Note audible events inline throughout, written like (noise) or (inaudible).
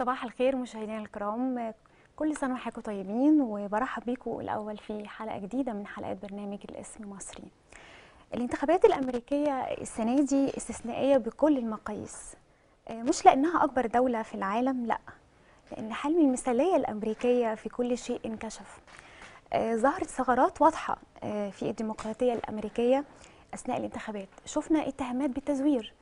صباح الخير مشاهدينا الكرام. كل سنة وحضراتكم طيبين وبرحب بيكم الأول في حلقة جديدة من حلقات برنامج الاسم مصري. الانتخابات الأمريكية السنة دي استثنائية بكل المقاييس. مش لأنها أكبر دولة في العالم لأ لأن حلم المثالية الأمريكية في كل شيء انكشف. ظهرت ثغرات واضحة في الديمقراطية الأمريكية أثناء الانتخابات. شفنا اتهامات بالتزوير آه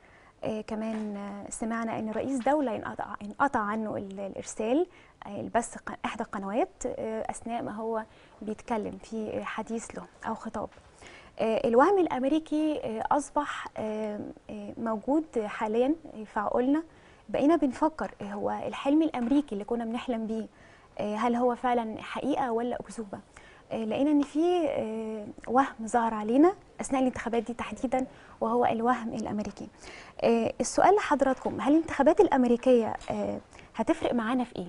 كمان آه سمعنا إن رئيس دولة ينقطع, ينقطع عنه الإرسال آه البث إحدى القنوات آه أثناء ما هو بيتكلم في حديث له أو خطاب. آه الوهم الأمريكي آه أصبح آه آه موجود حاليا في عقولنا بقينا بنفكر آه هو الحلم الأمريكي اللي كنا بنحلم بيه آه هل هو فعلا حقيقة ولا أكذوبة؟ آه لقينا إن في آه وهم ظهر علينا أثناء الانتخابات دي تحديدا وهو الوهم الأمريكي. آه السؤال لحضراتكم هل الانتخابات الأمريكية آه هتفرق معانا في إيه؟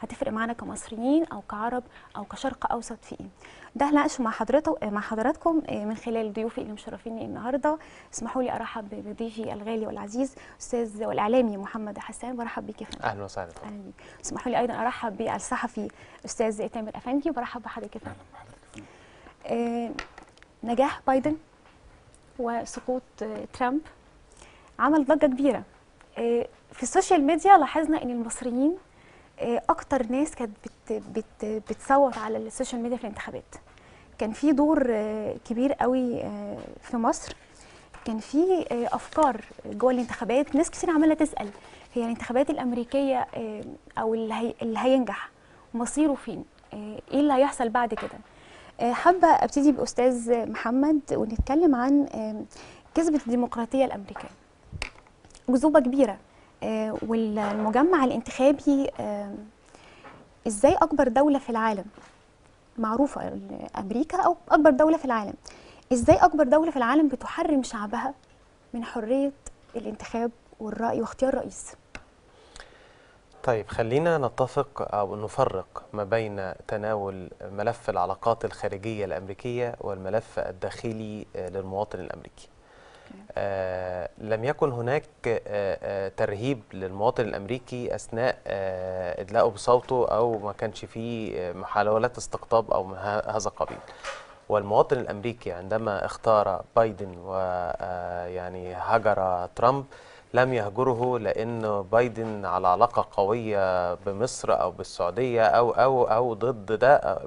هتفرق معانا كمصريين أو كعرب أو كشرق أوسط في إيه؟ ده هناقشه مع حضرتك مع حضراتكم من خلال ضيوفي اللي مشرفيني النهارده. اسمحوا لي أرحب بضيفي الغالي والعزيز أستاذ والإعلامي محمد حسان. برحب بيك يا فندم. أهلا وسهلا. أهلا بيك. اسمحوا لي أيضا أرحب بالصحفي أستاذ تامر أفندي. وبرحب بحضرتك يا فندم. آه نجاح بايدن وسقوط آه ترامب عمل ضجة كبيرة. آه في السوشيال ميديا لاحظنا إن المصريين أكتر ناس كانت بت بت بتصوت على السوشيال ميديا في الانتخابات. كان في دور كبير قوي في مصر. كان في أفكار جوه الانتخابات ناس كتير عمالة تسأل هي الانتخابات الأمريكية أو اللي, هي اللي هينجح مصيره فين؟ إيه اللي هيحصل بعد كده؟ حابة أبتدي بأستاذ محمد ونتكلم عن كذبة الديمقراطية الأمريكية. جذوبة كبيرة. آه والمجمع الانتخابي آه إزاي أكبر دولة في العالم؟ معروفة أمريكا أو أكبر دولة في العالم. إزاي أكبر دولة في العالم بتحرم شعبها من حرية الانتخاب والرأي واختيار رئيس؟ طيب خلينا نتفق أو نفرق ما بين تناول ملف العلاقات الخارجية الأمريكية والملف الداخلي للمواطن الأمريكي. آه لم يكن هناك آه آه ترهيب للمواطن الأمريكي أثناء آه إدلاءه بصوته أو ما كانش فيه محاولات استقطاب أو هذا القبيل والمواطن الأمريكي عندما اختار بايدن ويعني هجر ترامب لم يهجره لأن بايدن على علاقة قوية بمصر أو بالسعودية أو أو أو ضد ده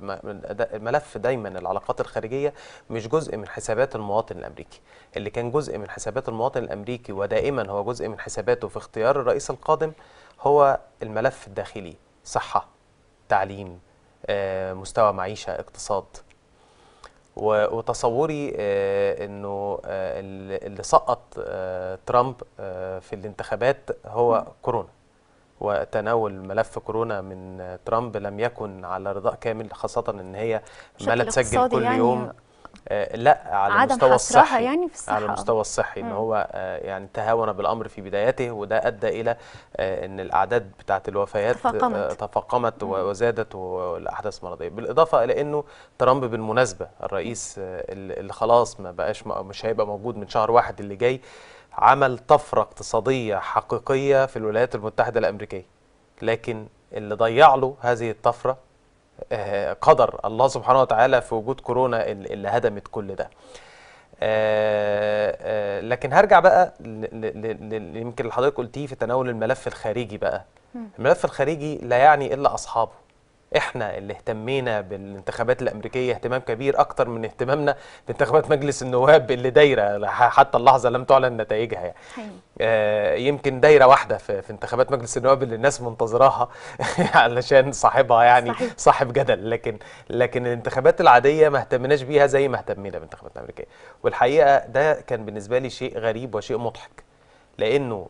ملف دايما العلاقات الخارجية مش جزء من حسابات المواطن الأمريكي. اللي كان جزء من حسابات المواطن الأمريكي ودائما هو جزء من حساباته في اختيار الرئيس القادم هو الملف الداخلي صحة تعليم مستوى معيشة اقتصاد. وتصوري آه انه آه اللي سقط آه ترامب في الانتخابات هو كورونا. وتناول ملف كورونا من ترامب لم يكن على رضاء كامل خاصة إن هي ما لا تسجل كل يعني يوم. لا على المستوى الصحي. يعني في الصحة. على المستوى الصحي إن هو آه يعني تهاون بالأمر في بدايته وده أدى إلى آه إن الأعداد بتاعه الوفيات تفاقمت, تفاقمت وزادت والأحداث مرضية. بالإضافة إلى إنه ترامب بالمناسبة الرئيس اللي خلاص ما بقاش مش هيبقى موجود من شهر واحد اللي جاي عمل طفرة اقتصادية حقيقية في الولايات المتحدة الأمريكية. لكن اللي ضيع له هذه الطفرة قدر الله سبحانه وتعالى في وجود كورونا اللي هدمت كل ده. لكن هرجع بقى يمكن حضرتك قلتيه في تناول الملف الخارجي بقى. الملف الخارجي لا يعني إلا أصحابه. إحنا اللي اهتمينا بالانتخابات الأمريكية اهتمام كبير أكتر من اهتمامنا بانتخابات مجلس النواب اللي دايرة حتى اللحظة لم تعلن نتائجها يعني. آه يمكن دايرة واحدة في, في انتخابات مجلس النواب اللي الناس منتظراها (laughs) علشان صاحبها يعني صحيح. صاحب جدل لكن لكن الانتخابات العادية ما اهتمناش بيها زي ما اهتمينا بالانتخابات الأمريكية والحقيقة ده كان بالنسبة لي شيء غريب وشيء مضحك لأنه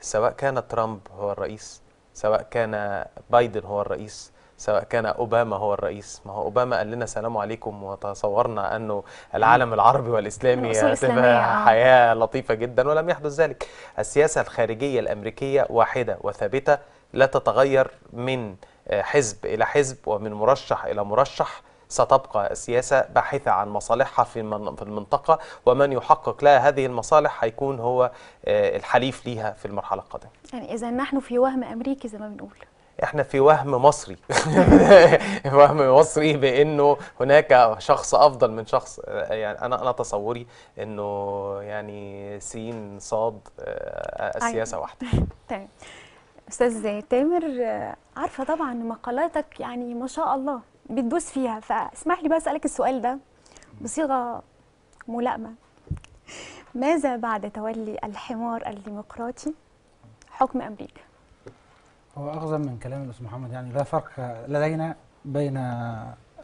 سواء كان ترامب هو الرئيس سواء كان بايدن هو الرئيس سواء كان أوباما هو الرئيس. ما هو أوباما قال لنا سلام عليكم وتصورنا انه العالم العربي والإسلامي هتبقى حياة لطيفة جدا ولم يحدث ذلك. السياسة الخارجية الأمريكية واحدة وثابتة لا تتغير من حزب إلى حزب ومن مرشح إلى مرشح. ستبقى السياسة باحثة عن مصالحها في المنطقة ومن يحقق لها هذه المصالح هيكون هو الحليف ليها في المرحلة القادمة. يعني إذا نحن في وهم أمريكي زي ما بنقول. إحنا في وهم مصري. (laughs) وهم مصري بانه هناك شخص افضل من شخص يعني أنا أنا تصوري انه يعني سين صاد آه، السياسة واحدة. (laughs) تمام. أستاذ تامر آه، عارفة طبعا مقالاتك يعني ما شاء الله بتدوس فيها. فاسمح لي بقى أسألك السؤال ده بصيغة ملائمة. ماذا بعد تولي الحمار الديمقراطي حكم أمريكا؟ هو أغزى من كلام الأستاذ محمد يعني لا فرق لدينا بين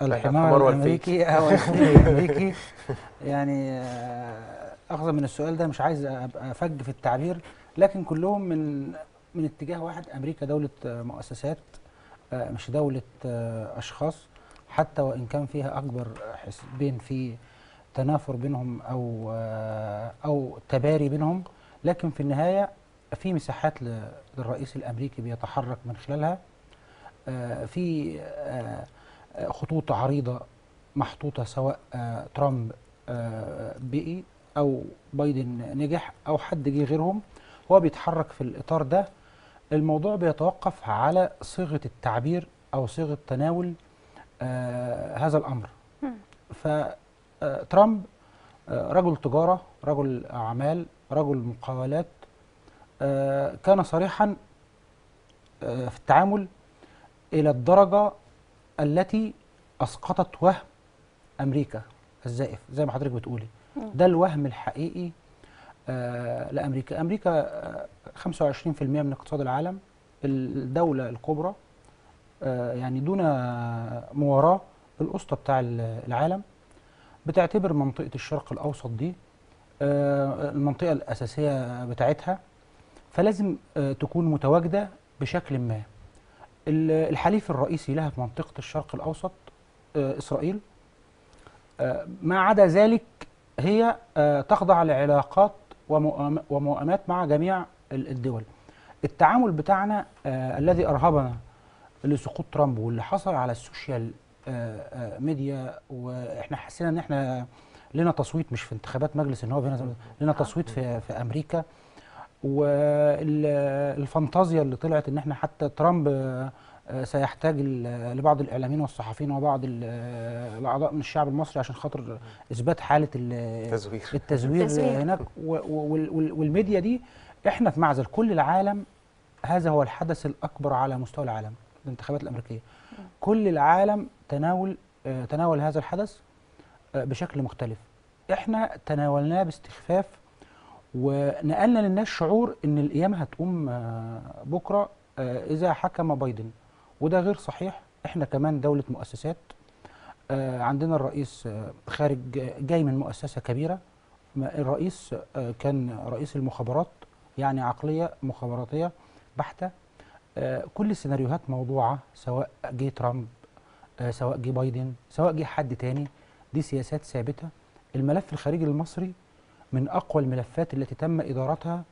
الحمار. الأمريكي أو الأمريكي (laughs) يعني آه، أغزى من السؤال ده مش عايز أبقى فج في التعبير لكن كلهم من من اتجاه واحد أمريكا دولة مؤسسات آه، مش دولة آه، أشخاص حتى وإن كان فيها أكبر حزبين في تنافر بينهم أو أو تباري بينهم لكن في النهاية في مساحات للرئيس الأمريكي بيتحرك من خلالها. آه، في آه، آه، خطوط عريضة محطوطة سواء ترامب بقي أو بايدن نجح أو حد جه غيرهم. هو بيتحرك في الإطار ده. الموضوع بيتوقف على صيغة التعبير أو صيغة تناول هذا الأمر. فترامب رجل تجارة رجل أعمال رجل مقاولات كان صريحا آه، في التعامل إلى الدرجة التي أسقطت وهم أمريكا الزائف زي ما حضرتك بتقولي. ده الوهم الحقيقي آه، لأمريكا. أمريكا آه، 25% من اقتصاد العالم الدولة الكبرى آه، يعني دون مواراه الاسطى بتاع العالم. بتعتبر منطقة الشرق الأوسط دي آه، المنطقة الأساسية بتاعتها. فلازم آه، تكون متواجدة بشكل ما. ال- الحليف الرئيسي لها في منطقة الشرق الأوسط آه، إسرائيل. آه، ما عدا ذلك هي تخضع لعلاقات ومواء- ومواءمات مع جميع ال- الدول. التعامل بتاعنا الذي أرهبنا لسقوط ترامب واللي حصل على السوشيال ميديا وإحنا حسينا إن إحنا لنا تصويت مش في انتخابات مجلس النواب هنا لنا تصويت في في أمريكا. والفانتازيا اللي طلعت إن إحنا حتى ترامب آه، سيحتاج ال- لبعض الإعلاميين والصحفيين وبعض آه، الأعضاء من الشعب المصري عشان خاطر إثبات حالة ال- تزوير التزوير التزوير. هناك. والميديا دي إحنا في معزل كل العالم هذا هو الحدث الأكبر على مستوى العالم الانتخابات الأمريكية. كل العالم تناول آه، تناول هذا الحدث بشكل مختلف. إحنا تناولناه باستخفاف ونقلنا للناس شعور إن القيامه هتقوم آه، بكرة آه، إذا حكم بايدن. وده غير صحيح. إحنا كمان دولة مؤسسات آه، عندنا الرئيس خارج جاي من مؤسسة كبيرة. الرئيس كان رئيس المخابرات يعني عقلية مخابراتية بحتة. كل السيناريوهات موضوعة سواء جه ترامب سواء جه بايدن سواء جه حد تاني. دي سياسات ثابتة. الملف الخارجي المصري من أقوى الملفات التي تم إدارتها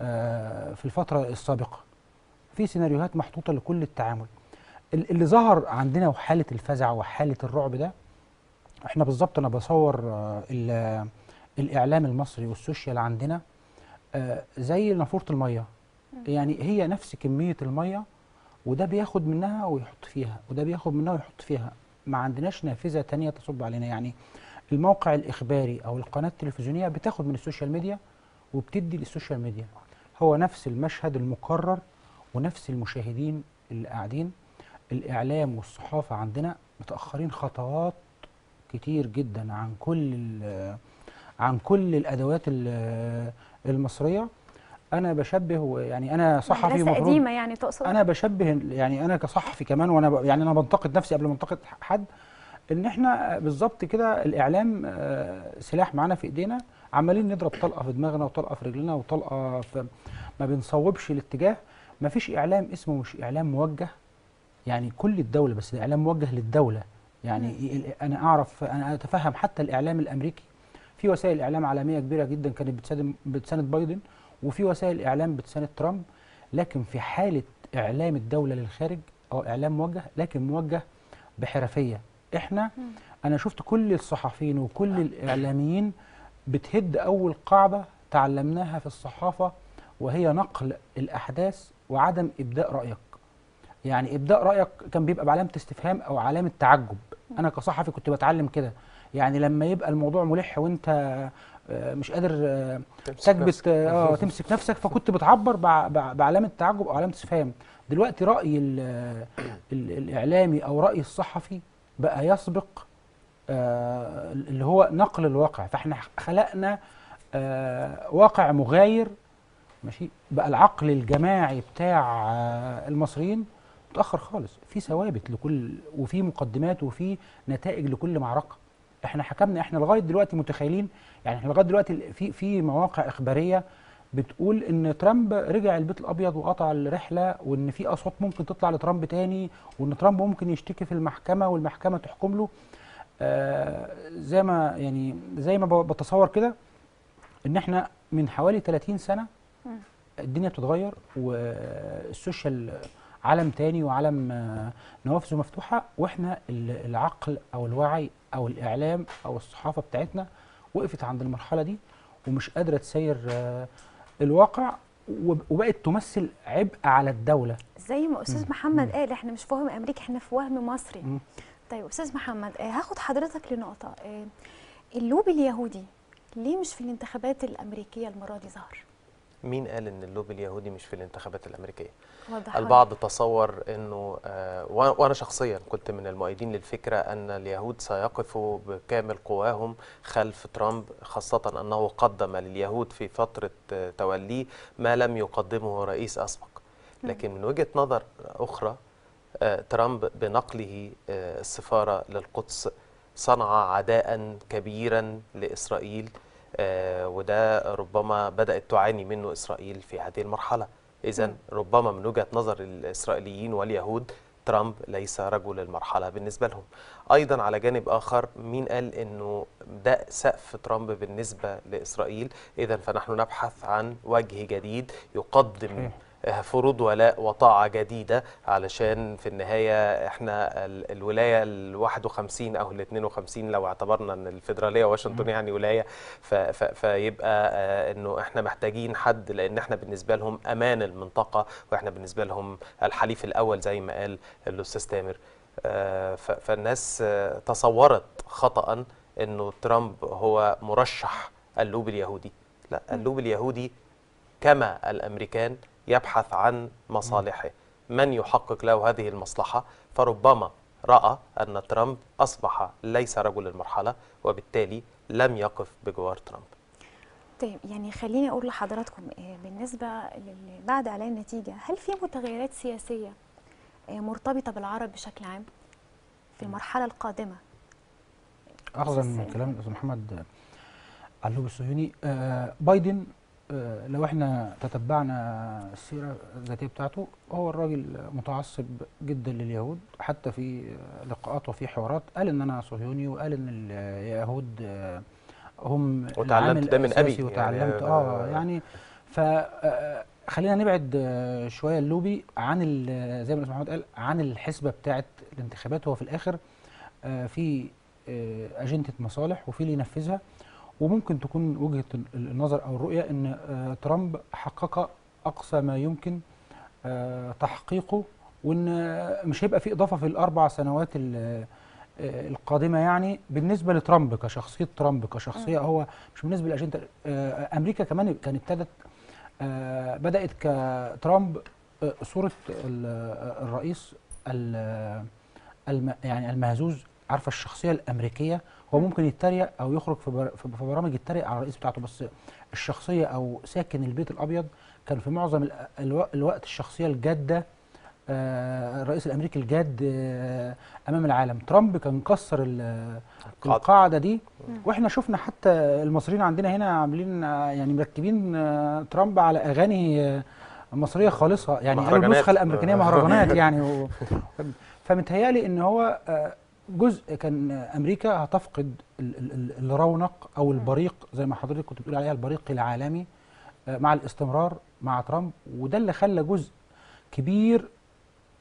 آه، في الفترة السابقة. في سيناريوهات محطوطة لكل التعامل. ال- اللي ظهر عندنا وحالة الفزع وحالة الرعب ده إحنا بالظبط أنا بصور آه، ال- الإعلام المصري والسوشيال عندنا آه، زي نافورة المية. يعني هي نفس كمية المية وده بياخد منها ويحط فيها وده بياخد منها ويحط فيها. ما عندناش نافذة تانية تصب علينا. يعني الموقع الإخباري أو القناة التلفزيونية بتاخد من السوشيال ميديا وبتدي للسوشيال ميديا. هو نفس المشهد المكرر ونفس المشاهدين اللي قاعدين. الإعلام والصحافة عندنا متأخرين خطوات كتير جدا عن كل عن كل الأدوات ال- المصرية. أنا بشبه يعني أنا صحفي مدرسة مفروض قديمة يعني تقصد؟ أنا بشبه يعني أنا كصحفي كمان وأنا يعني أنا بنتقد نفسي قبل ما أنتقد حد. إن إحنا بالظبط كده الإعلام آه، سلاح معانا في إيدينا عمالين نضرب طلقة في دماغنا وطلقة في رجلنا وطلقة في ما بنصوبش الاتجاه. ما فيش إعلام اسمه مش إعلام موجه يعني كل الدولة بس الاعلام موجه للدولة. يعني أنا أعرف أنا أتفهم حتى الإعلام الأمريكي. في وسائل إعلام عالمية كبيرة جدا كانت بتساند بتساند بايدن وفي وسائل إعلام بتساند ترامب. لكن في حالة إعلام الدولة للخارج أو إعلام موجه لكن موجه بحرفية. إحنا مم. أنا شفت كل الصحفيين وكل الاعلاميين بتهد اول قاعدة تعلمناها في الصحافة وهي نقل الاحداث وعدم ابداء رأيك. يعني ابداء رأيك كان بيبقى بعلامة استفهام أو علامة تعجب. أنا كصحفي كنت بتعلم كده. يعني لما يبقى الموضوع ملح وانت آه، مش قادر آه، تمسك تثبت نفسك. آه تمسك نفسك فكنت بتعبر بع- بع- بعلامة تعجب أو علامة استفهام. دلوقتي رأي ال- ال- الإعلامي أو رأي الصحفي بقى يسبق آه، اللي هو نقل الواقع. فإحنا خلقنا آه، واقع مغاير ماشي؟ بقى العقل الجماعي بتاع آه، المصريين متأخر خالص. في ثوابت لكل وفي مقدمات وفي نتائج لكل معركة. إحنا حكمنا إحنا لغاية دلوقتي متخيلين يعني إحنا لغاية دلوقتي في في مواقع إخبارية بتقول إن ترامب رجع البيت الأبيض وقطع الرحلة وإن في أصوات ممكن تطلع لترامب تاني وإن ترامب ممكن يشتكي في المحكمة والمحكمة تحكم له آه زي ما يعني زي ما بتصور كده إن إحنا من حوالي 30 سنة. الدنيا بتتغير والسوشيال عالم تاني وعالم آه، نوافذه مفتوحة وإحنا ال- العقل أو الوعي أو الإعلام أو الصحافة بتاعتنا وقفت عند المرحلة دي ومش قادرة تسير آه، الواقع وب- وبقت تمثل عبء على الدولة زي ما أستاذ. محمد مم. قال إحنا مش في وهم أمريكا إحنا في وهم مصري مم. طيب أستاذ محمد آه، هاخد حضرتك لنقطة آه، اللوبي اليهودي ليه مش في الانتخابات الأمريكية المرة دي ظهر مين قال إن اللوبي اليهودي مش في الانتخابات الأمريكية؟ لي. البعض تصور إنه آه، وأنا شخصيا كنت من المؤيدين للفكرة أن اليهود سيقفوا بكامل قواهم خلف ترامب خاصة أنه قدم لليهود في فترة آه، توليه ما لم يقدمه رئيس أسبق. لكن من وجهة نظر أخرى آه، ترامب بنقله آه، السفارة للقدس صنع عداء كبيرا لإسرائيل. وده ربما بدأت تعاني منه إسرائيل في هذه المرحلة اذا مم. ربما من وجهة نظر الإسرائيليين واليهود ترامب ليس رجل المرحلة بالنسبة لهم أيضا على جانب آخر مين قال إنه ده سقف ترامب بالنسبة لإسرائيل اذا فنحن نبحث عن وجه جديد يقدم. آه، فروض ولاء وطاعة جديدة علشان في النهاية إحنا ال- الولاية ال 51 أو ال 52 لو اعتبرنا إن الفيدرالية واشنطن يعني ولاية فيبقى آه، إنه إحنا محتاجين حد لأن إحنا بالنسبة لهم أمان المنطقة وإحنا بالنسبة لهم الحليف الأول زي ما قال الأستاذ تامر. آه، فالناس آه، تصورت خطأ إنه ترامب هو مرشح اللوب اليهودي. لا اللوب اليهودي كما الأمريكان يبحث عن مصالحه. من يحقق له هذه المصلحة؟ فربما رأى أن ترامب أصبح ليس رجل المرحلة وبالتالي لم يقف بجوار ترامب. طيب يعني خليني أقول لحضراتكم آه، بالنسبة لل- بعد إعلان النتيجة هل في متغيرات سياسية آه، مرتبطة بالعرب بشكل عام في المرحلة القادمة؟ اخذا من. كلام الأستاذ محمد على اللوب الصهيوني آه بايدن آه لو إحنا تتبعنا السيرة الذاتية بتاعته هو الراجل متعصب جدا لليهود حتى في آه، لقاءات وفي حوارات. قال إن أنا صهيوني وقال إن اليهود آه هم وتعلمت ده من الأساسي أبي، يعني وتعلمت آه، آه يعني. ف آه، خلينا نبعد آه، شوية اللوبي عن زي ما محمد قال عن الحسبة بتاعه الانتخابات. هو في الآخر آه، في آه، أجندة مصالح وفي اللي ينفذها. وممكن تكون وجهة ال- النظر أو الرؤية أن آه، ترامب حقق أقصى ما يمكن آه، تحقيقه وأن آه، مش هيبقى في إضافة في الأربع سنوات ال- القادمة يعني بالنسبة لترامب كشخصية ترامب كشخصية. هو مش بالنسبة لأجندة آه، أمريكا كمان كان ابتدت بدأت كترامب آه، الرئيس يعني المهزوز عارفة الشخصية الأمريكية؟ هو مم. ممكن يتريق أو يخرج في, بر في برامج يتريق على الرئيس بتاعته بس الشخصية أو ساكن البيت الأبيض كان في معظم ال- ألو الوقت الشخصية الجادة آه الرئيس الأمريكي الجاد آه أمام العالم ترامب كان كسر. القاعدة دي. وإحنا شفنا حتى المصريين عندنا هنا عاملين آه، يعني مركبين آه، ترامب على أغاني مصرية خالصة يعني قالوا. النسخة الامريكانيه مهرجانات (laughs) يعني و... فمتهيألي إن هو جزء كان أمريكا هتفقد ال- ال- ال- الرونق أو البريق زي ما حضرتك كنت بتقول عليها البريق العالمي آه، مع الاستمرار مع ترامب وده اللي خلى جزء كبير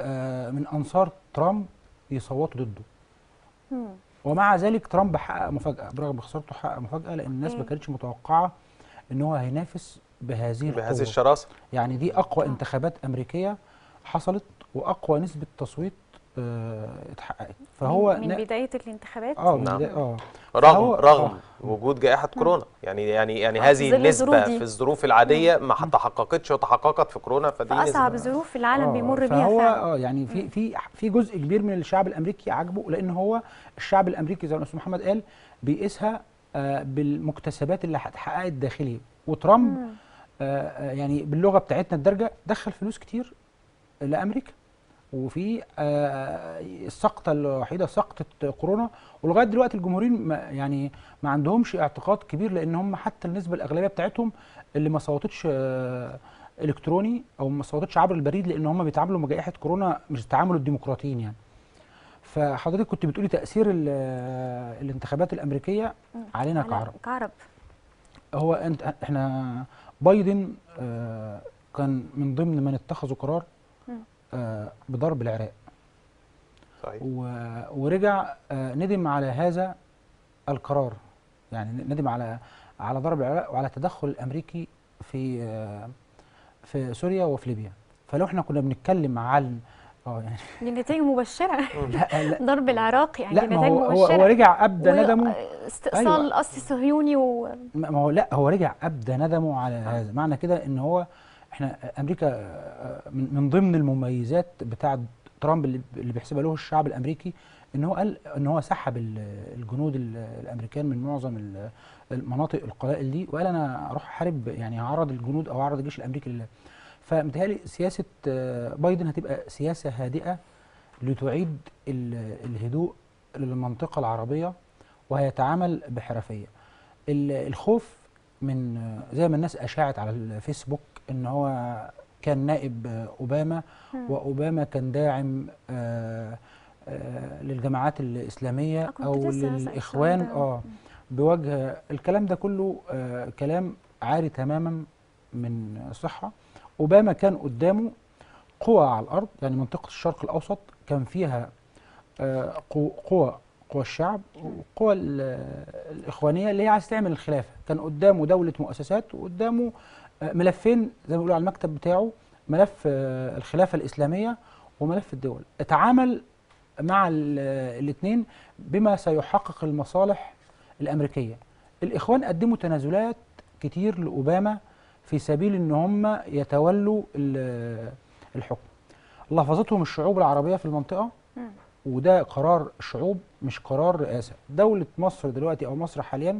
آه، من أنصار ترامب يصوتوا ضده. ومع ذلك ترامب حقق مفاجأة برغم خسارته حقق مفاجأة لأن الناس ما؟ كانتش متوقعة إن هو هينافس بهذه بهذه. الشراسة يعني دي أقوى. انتخابات أمريكية حصلت وأقوى نسبة تصويت اتحققت. فهو من, من بداية الانتخابات؟ آه نعم. آه. رغم فهو- رغم آه. وجود جائحة كورونا. يعني يعني يعني آه، هذه النسبة دي. في الظروف العادية ما تحققتش وتحققت في كورونا فدي اصعب نسبة. ظروف العالم آه، بيمر بيها فهو فعلا. آه يعني في في في جزء كبير من الشعب الأمريكي عاجبه لأن هو الشعب الأمريكي زي ما الأستاذ محمد قال بيقيسها آه، بالمكتسبات اللي اتحققت داخليا وترامب مم. آه، آه، يعني باللغة بتاعتنا الدارجة دخل فلوس كتير لأمريكا. وفي آه، السقطة الوحيدة سقطة كورونا ولغاية دلوقتي الجمهوريين ما يعني ما عندهمش اعتقاد كبير لأن هم حتى النسبة الأغلبية بتاعتهم اللي ما صوتتش آه، إلكتروني أو ما صوتتش عبر البريد لأن هم بيتعاملوا مع جائحه كورونا مش تعامل الديمقراطيين يعني فحضرتك كنت بتقولي تأثير ال- الانتخابات الأمريكية. علينا كعرب كعرب هو أنت إحنا بايدن آه، كان من ضمن من اتخذوا قرار. آه، بضرب العراق. صحيح. ورجع آه، ندم على هذا القرار. يعني ندم على على ضرب العراق وعلى التدخل الامريكي في آه، في سوريا وفي ليبيا. فلو إحنا كنا بنتكلم عن آه يعني (laughs) دي نتائج مبشرة. (laughs) لا لا. ضرب العراق يعني لا ما نتائج هو هو, مبشرة. هو رجع ابدى ندمه. استئصال أيوة. القصر الصهيوني و ما هو لا هو رجع أبدى ندمه على هذا. معنى كده إن هو إحنا أمريكا آه، من من ضمن المميزات بتاعه ترامب اللي بيحسبها له الشعب الامريكي ان هو قال ان هو سحب ال- الجنود ال- الامريكان من معظم ال- المناطق القبائل دي وقال أنا أروح احارب يعني هعرض الجنود أو هعرض الجيش الامريكي لله. فمتهيألي سياسة آه، بايدن هتبقى سياسة هادئة لتعيد ال- الهدوء للمنطقة العربية وهيتعامل بحرفية. ال- الخوف من آه، زي ما الناس أشاعت على الفيسبوك إن هو كان نائب أوباما. وأوباما كان داعم آه، آه، للجماعات الإسلامية آه، أو للإخوان. آه بوجه الكلام ده كله كلام عاري تماما من صحة أوباما كان قدامه قوى على الأرض يعني منطقة الشرق الأوسط كان فيها قو- قوى قوى الشعب وقوى ال- الإخوانية اللي هي عايز تعمل الخلافة كان قدامه دولة مؤسسات وقدامه ملفين زي ما بيقولوا على المكتب بتاعه ملف آه، الخلافة الإسلامية وملف الدول. اتعامل مع الاثنين بما سيحقق المصالح الأمريكية. الإخوان قدموا تنازلات كتير لأوباما في سبيل إن هم يتولوا ال- الحكم. لفظتهم الشعوب العربية في المنطقة. وده قرار شعوب مش قرار رئاسة. دولة مصر دلوقتي أو مصر حاليا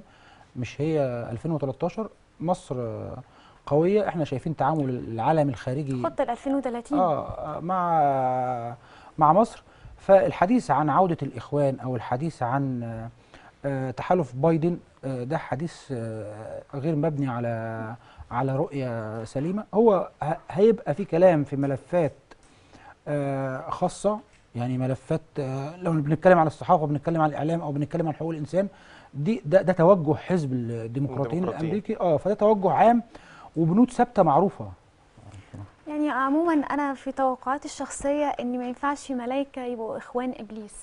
مش هي 2013 مصر آه، قوية إحنا شايفين تعامل العالم الخارجي خطه ل 2030 آه آه، مع مع مصر. فالحديث عن عودة الإخوان أو الحديث عن آه، آه، تحالف بايدن آه، ده حديث آه، غير مبني على على رؤية سليمة. هو هيبقى في كلام في ملفات آه، خاصة يعني ملفات آه، لو بنتكلم على الصحافة بنتكلم على الإعلام أو بنتكلم عن حقوق الإنسان دي ده, ده توجه حزب الديمقراطيين الديمقراطيين. الأمريكي. آه فده توجه عام وبنود ثابتة معروفة. يعني عموما أنا في توقعاتي الشخصية إن ما ينفعش ملائكه يبقوا إخوان إبليس.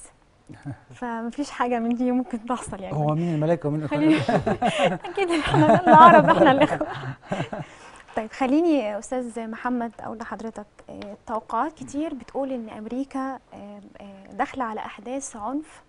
(laughs) فمفيش حاجة من دي ممكن تحصل يعني. هو مين الملائكة ومين الإخوان؟ خليني (laughs) أكيد إحنا العرب إحنا الاخوه طيب خليني أستاذ محمد أقول لحضرتك آه، توقعات كتير بتقول إن أمريكا آه، آه، داخلة على أحداث عنف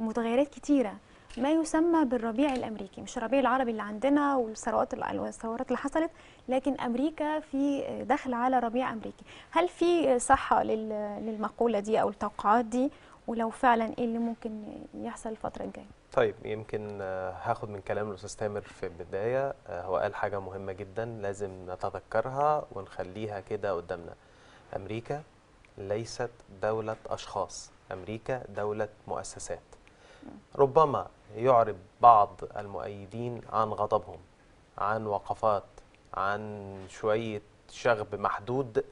ومتغيرات كتيرة. ما يسمى بالربيع الأمريكي مش الربيع العربي اللي عندنا والثورات الثورات اللي حصلت لكن أمريكا في داخله على ربيع أمريكي. هل في صحة لل- للمقولة دي أو التوقعات دي؟ ولو فعلا إيه اللي ممكن يحصل الفترة الجاية؟ طيب يمكن آه، هاخد من كلام الأستاذ تامر في البداية آه، هو قال حاجة مهمة جدا لازم نتذكرها ونخليها كده قدامنا. أمريكا ليست دولة أشخاص أمريكا دولة مؤسسات. ربما يعرب بعض المؤيدين عن غضبهم عن وقفات عن شوية شغب محدود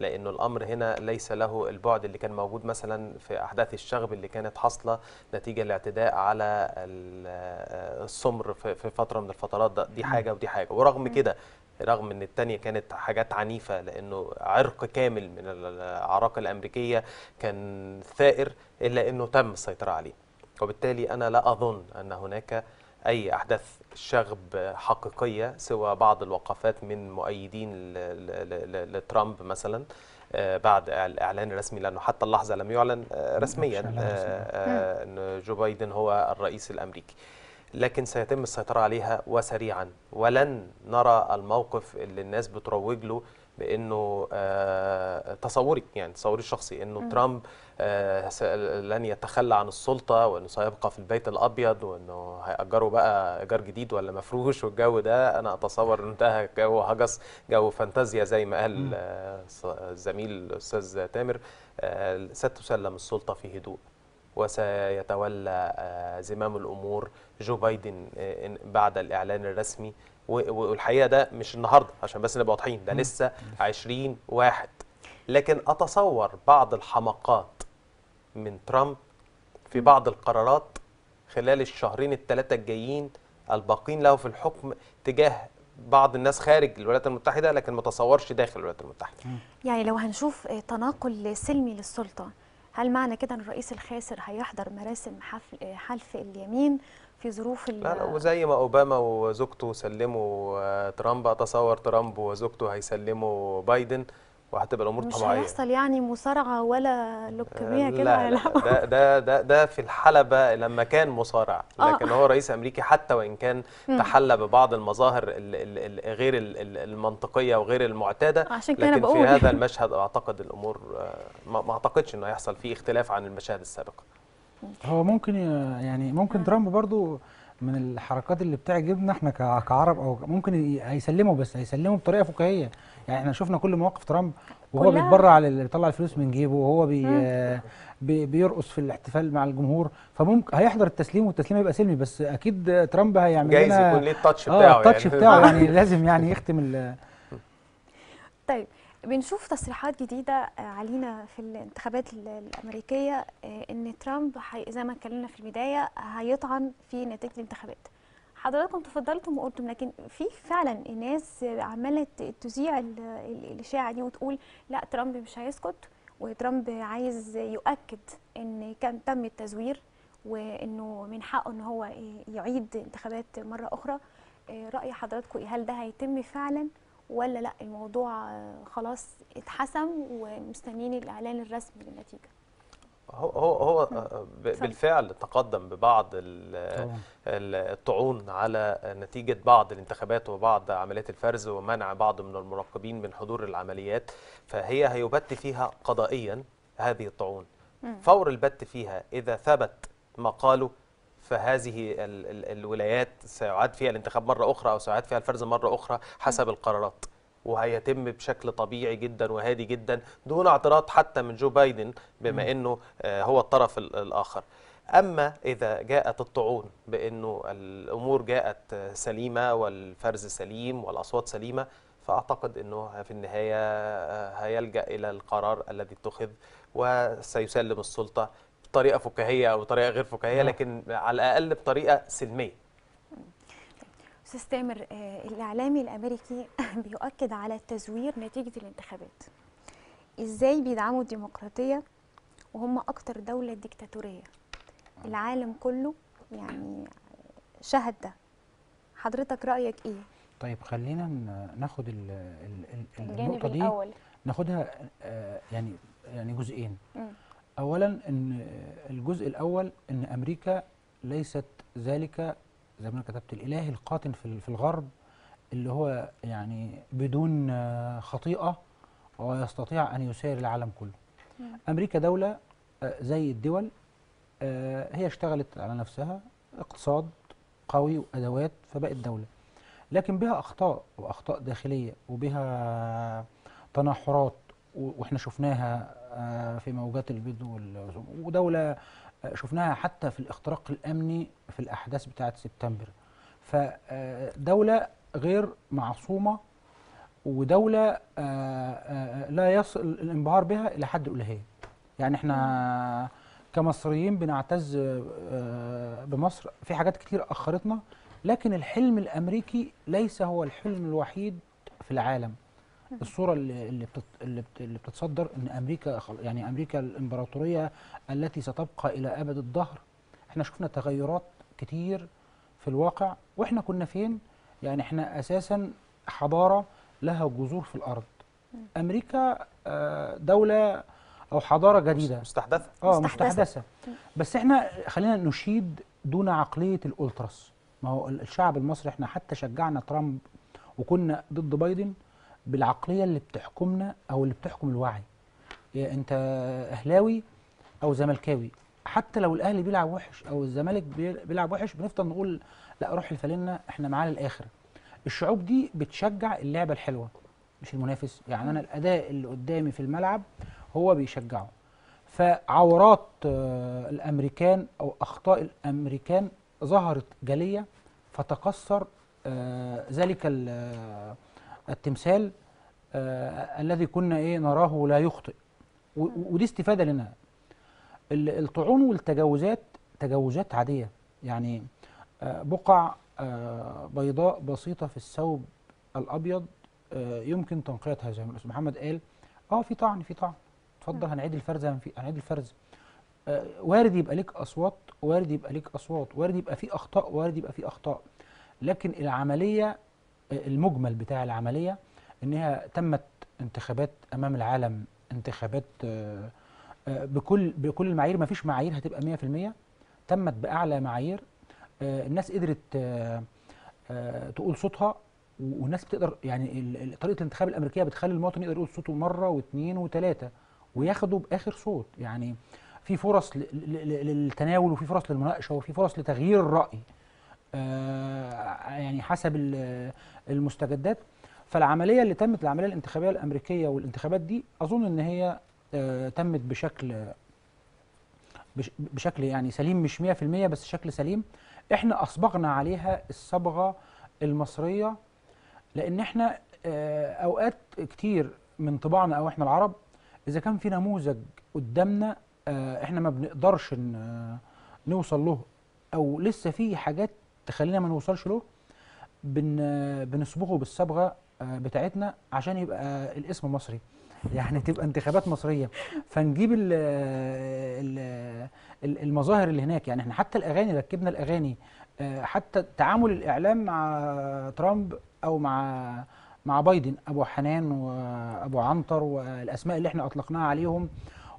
لأنه الأمر هنا ليس له البعد اللي كان موجود مثلا في أحداث الشغب اللي كانت حاصلة نتيجة الاعتداء على ال- السمر في فترة من الفترات ده. دي حاجة ودي حاجة. ورغم كده رغم إن التانية كانت حاجات عنيفة لأنه عرق كامل من الأعراق الأمريكية كان ثائر إلا إنه تم السيطرة عليه. وبالتالي أنا لا أظن أن هناك أي أحداث شغب حقيقية سوى بعض الوقفات من مؤيدين لترامب مثلا. آه، بعد الاعلان الرسمي لأنه حتى اللحظة لم يعلن آه، رسميا آه، إن جو بايدن هو الرئيس الأمريكي. لكن سيتم السيطرة عليها وسريعا. ولن نرى الموقف اللي الناس بتروج له بأنه آه، تصوري يعني تصوري الشخصي إنه ترامب لن يتخلى عن السلطة وإنه سيبقى في البيت الأبيض وإنه هيأجروا بقى إيجار جديد ولا مفروش والجو ده. أنا أتصور انه انتهى جو هجس جو فانتازيا زي ما قال آه، الزميل الأستاذ تامر آه، ستسلم السلطة في هدوء وسيتولى آه، زمام الأمور جو بايدن آه، بعد الإعلان الرسمي. والحقيقة ده مش النهارده عشان بس نبقى واضحين ده لسه 20 واحد. لكن أتصور بعض الحماقات من ترامب في بعض القرارات خلال الشهرين الثلاثه الجايين الباقين له في الحكم تجاه بعض الناس خارج الولايات المتحدة لكن ما تصورش داخل الولايات المتحدة. يعني لو هنشوف تناقل سلمي للسلطة هل معنى كده إن الرئيس الخاسر هيحضر مراسم حفل حلف اليمين في ظروف ال- لا لا وزي ما أوباما وزوجته سلموا آه، ترامب أتصور ترامب وزوجته هيسلموا بايدن. وهتبقى الأمور مش طبيعية. هيحصل يعني مصارعة ولا لوكمية كده لا هيلعبوا ده ده ده ده في الحلبة لما كان مصارع. آه. لكن هو رئيس أمريكي حتى وإن كان تحلى ببعض المظاهر ال- ال- ال- غير ال- ال- المنطقية وغير المعتادة. عشان كده لكن في بقول. هذا (laughs) المشهد أعتقد الأمور آه، ما ما أعتقدش إنه هيحصل فيه اختلاف عن المشاهد السابقة. هو ممكن يعني ممكن ترامب برضو من الحركات اللي بتعجبنا إحنا ك- كعرب أو ممكن ي- هيسلموا بس هيسلموا بطريقة فكاهية. يعني إحنا شفنا كل مواقف ترامب وهو. بيتريق على اللي بيطلع الفلوس من جيبه وهو بي بي بيرقص في الاحتفال مع الجمهور فممكن هيحضر التسليم والتسليم هيبقى سلمي بس أكيد ترامب هيعمل جايز لنا يكون ليه ال touch آه بتاعه ال touch يعني. بتاعه يعني (laughs) لازم يعني يختم ال- طيب بنشوف تصريحات جديدة آه، علينا في الانتخابات ال- الأمريكية آه، إن ترامب. زي ما اتكلمنا في البداية هيطعن في نتيجة الانتخابات حضراتكم تفضلتم وقلتم لكن في فعلا ناس عمالة تذيع ال- ال- الإشاعة دي وتقول لا ترامب مش هيسكت وترامب عايز يؤكد إن كان تم التزوير وإنه من حقه إن هو يعيد انتخابات مرة أخرى. آه، رأي حضراتكم إيه؟ هل ده هيتم فعلا ولا لأ؟ الموضوع خلاص اتحسم ومستنيين الإعلان الرسمي للنتيجة. هو هو هو آه، اتفضل. بالفعل تقدم ببعض الطعون على نتيجة بعض الانتخابات وبعض عمليات الفرز ومنع بعض من المراقبين من حضور العمليات فهي هيبت فيها قضائيا هذه الطعون. فور البت فيها إذا ثبت ما قالوا فهذه ال ال الولايات سيعاد فيها الانتخاب مرة أخرى أو سيعاد فيها الفرز مرة أخرى حسب القرارات. وهيتم بشكل طبيعي جدا وهادي جدا دون اعتراض حتى من جو بايدن بما إنه آه، هو الطرف ال- الآخر. أما إذا جاءت الطعون بإنه الأمور جاءت سليمة والفرز سليم والأصوات سليمة فأعتقد إنه في النهاية آه، هيلجأ إلى القرار الذي اتخذ وسيسلم السلطة بطريقة فكاهية أو بطريقة غير فكاهية نعم. لكن على الأقل بطريقة سلمية. أستاذ تامر آه، الإعلامي الأمريكي (laughs) بيؤكد على تزوير نتيجة الانتخابات. إزاي بيدعموا الديمقراطية وهم أكتر دولة ديكتاتورية؟ العالم كله يعني شهد ده. حضرتك رأيك إيه؟ طيب خلينا ناخد ال ال ال الجانب النقطة دي الأول. ناخدها آه، يعني يعني جزئين. مم. اولا إن الجزء الأول إن أمريكا ليست ذلك زي ما أنا كتبت الإله القاتل في في الغرب اللي هو يعني بدون خطيئة ويستطيع أن يسير العالم كله. أمريكا دولة آه، زي الدول آه، هي اشتغلت على نفسها اقتصاد قوي وأدوات فبقت دولة. لكن بها أخطاء وأخطاء داخلية وبها تنحرات وإحنا شفناها آه، في موجات البيض ودولة شفناها حتى في الاختراق الأمني في الأحداث بتاعه سبتمبر. فدوله غير معصومة ودولة آه، آه، لا يصل الانبهار بها إلى حد الالوهيه يعني إحنا كمصريين بنعتز آه، بمصر في حاجات كتير أخرتنا لكن الحلم الأمريكي ليس هو الحلم الوحيد في العالم. الصورة اللي اللي بتت اللي بت- اللي بتتصدر إن أمريكا يعني أمريكا الإمبراطورية التي ستبقى إلى أبد الدهر. إحنا شفنا تغيرات كتير في الواقع وإحنا كنا فين؟ يعني إحنا أساسا حضارة لها جذور في الأرض. أمريكا آه، دولة أو حضارة جديدة. مستحدثة. آه مستحدثة. مستحدثة. بس إحنا خلينا نشيد دون عقلية الألتراس. ما هو ال- الشعب المصري إحنا حتى شجعنا ترامب وكنا ضد بايدن. بالعقلية اللي بتحكمنا أو اللي بتحكم الوعي. يا أنت أهلاوي أو زملكاوي. حتى لو الأهلي بيلعب وحش أو الزمالك بي- بيلعب وحش بنفضل نقول لا روح الفالنه إحنا معاه للآخر. الشعوب دي بتشجع اللعبة الحلوة مش المنافس. يعني أنا الأداء اللي قدامي في الملعب هو بيشجعه. فعورات آه، الأمريكان أو أخطاء الأمريكان ظهرت جلية فتكسر آه، ذلك التمثال آه، الذي كنا إيه نراه لا يخطئ. ودي استفادة لنا ال- الطعون والتجاوزات تجاوزات عادية. يعني آه، بقع آه، بيضاء بسيطة في الثوب الأبيض آه، يمكن تنقيتها زي ما محمد قال. آه في طعن في طعن. اتفضل هنعيد الفرز هنعيد الفرز. آه، وارد يبقى ليك أصوات وارد يبقى ليك أصوات وارد يبقى في أخطاء وارد يبقى في أخطاء. لكن العملية المجمل بتاع العملية انها تمت انتخابات أمام العالم انتخابات آه، آه، بكل بكل المعايير ما فيش معايير هتبقى 100% تمت بأعلى معايير آه، الناس قدرت تقول صوتها والناس بتقدر يعني طريقة الانتخاب الأمريكية بتخلي المواطن يقدر يقول صوته مرة واثنين وثلاثه وياخده بآخر صوت. يعني في فرص للتناول وفي فرص للمناقشة وفي فرص لتغيير الرأي. يعني حسب ال- المستجدات. فالعملية اللي تمت العملية الانتخابية الأمريكية والانتخابات دي أظن إن هي آه، تمت بشكل بش- بشكل يعني سليم مش 100% بس شكل سليم. إحنا اصبغنا عليها الصبغة المصرية لأن إحنا آه، أوقات كتير من طباعنا أو إحنا العرب إذا كان في نموذج قدامنا آه، إحنا ما بنقدرش آه، نوصل له أو لسه في حاجات تخلينا ما نوصلش له بن آه، بنصبغه بالصبغة آه، بتاعتنا عشان يبقى الاسم مصري. يعني تبقى انتخابات مصرية. فنجيب ال ال ال- المظاهر اللي هناك. يعني إحنا حتى الأغاني ركبنا الأغاني آه، حتى تعامل الإعلام مع ترامب أو مع مع بايدن أبو حنان وابو عنتر والأسماء اللي إحنا أطلقناها عليهم.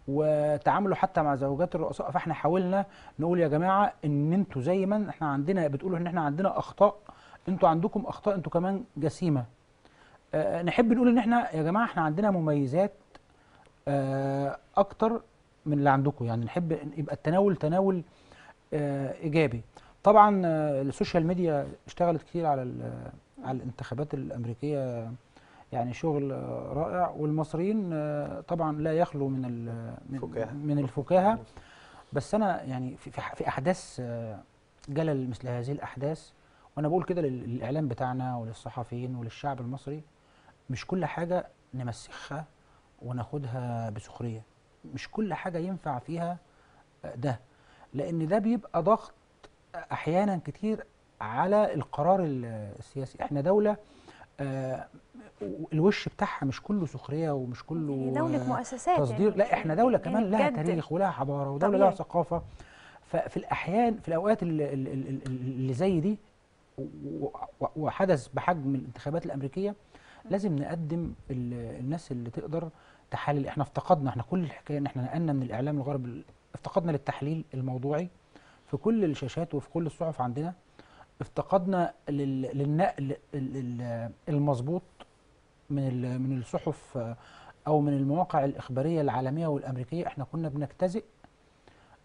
وتعامله حتى مع زوجات الرؤساء. فاحنا حاولنا نقول يا جماعة إن أنتوا زي ما إحنا عندنا بتقولوا إن إحنا عندنا أخطاء أنتوا عندكم أخطاء أنتوا كمان جسيمة. آه، نحب نقول إن إحنا يا جماعة إحنا عندنا مميزات آه، أكتر من اللي عندكم. يعني نحب يبقى التناول تناول آه، إيجابي. طبعا السوشيال ميديا اشتغلت كتير على على الانتخابات الأمريكية يعني شغل رائع والمصريين آه، طبعا لا يخلو من من- الفكاهة. بس أنا يعني في في أحداث آه، جلل مثل هذه الأحداث وأنا بقول كده لل- للإعلام بتاعنا وللصحفيين وللشعب المصري مش كل حاجة نمسخها وناخدها بسخرية. مش كل حاجة ينفع فيها آه، ده. لأن ده بيبقى ضغط أحيانا كتير على القرار ال- السياسي. إحنا دولة آه، الوش بتاعها مش كله سخرية ومش كله دولة آه، مؤسسات تصدير يعني لا إحنا دولة كمان يعني لها بجد. تاريخ ولها حضارة ودولة لها طبيعي. ثقافة. ففي الأحيان في الأوقات اللي, اللي, زي دي وحدث بحجم الانتخابات الأمريكية لازم نقدم ال- الناس اللي تقدر تحلل. إحنا افتقدنا إحنا كل الحكاية إن إحنا نقلنا من الإعلام الغربي افتقدنا للتحليل الموضوعي في كل الشاشات وفي كل الصحف عندنا. افتقدنا لل- للنقل ال- ال- المظبوط من من الصحف آه، أو من المواقع الإخبارية العالمية والأمريكية. إحنا كنا بنجتزئ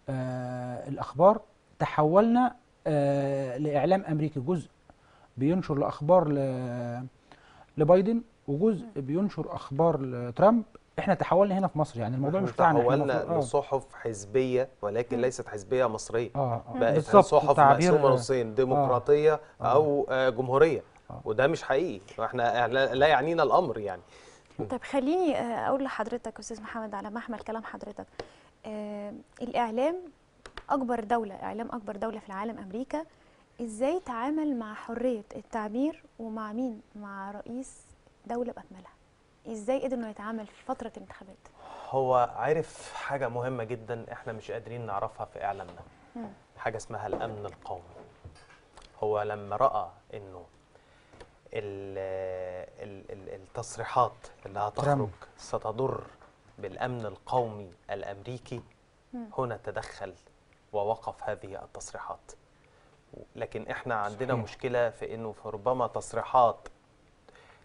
آه الأخبار. تحولنا آه لإعلام أمريكي. جزء بينشر الأخبار لبايدن وجزء بينشر أخبار لترامب. إحنا تحولنا هنا في مصر يعني الموضوع مش بتاعنا تحولنا آه. لصحف حزبية ولكن ليست حزبية مصرية. آه آه، بقت بالظبط، صحف مقسومة نصين ديمقراطية آه. أو آه، جمهورية. آه. وده مش حقيقي. إحنا لا لا يعنينا الأمر يعني. طب خليني آه، أقول لحضرتك أستاذ محمد على محمل كلام حضرتك. آه، الإعلام أكبر دولة إعلام أكبر دولة في العالم أمريكا إزاي تعامل مع حرية التعبير ومع مين؟ مع رئيس دولة بأكملها. إزاي قدر انه يتعامل في فترة الانتخابات هو عارف حاجة مهمة جدا إحنا مش قادرين نعرفها في إعلامنا حاجة اسمها الأمن القومي هو لما رأى إنه ال- ال- ال- التصريحات اللي هتخرج. ستضر بالأمن القومي الأمريكي. هنا تدخل ووقف هذه التصريحات لكن إحنا عندنا صحيح. مشكلة في إنه في ربما تصريحات